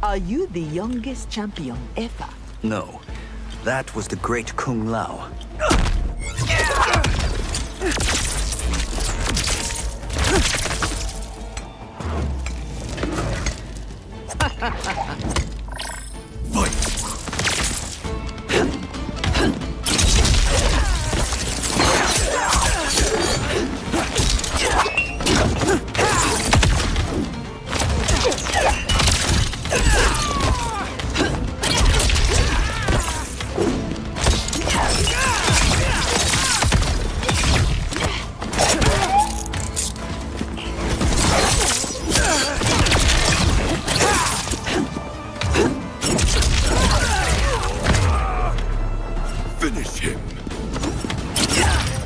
Are you the youngest champion ever? No. That was the great Kung Lao. Finish Yeah!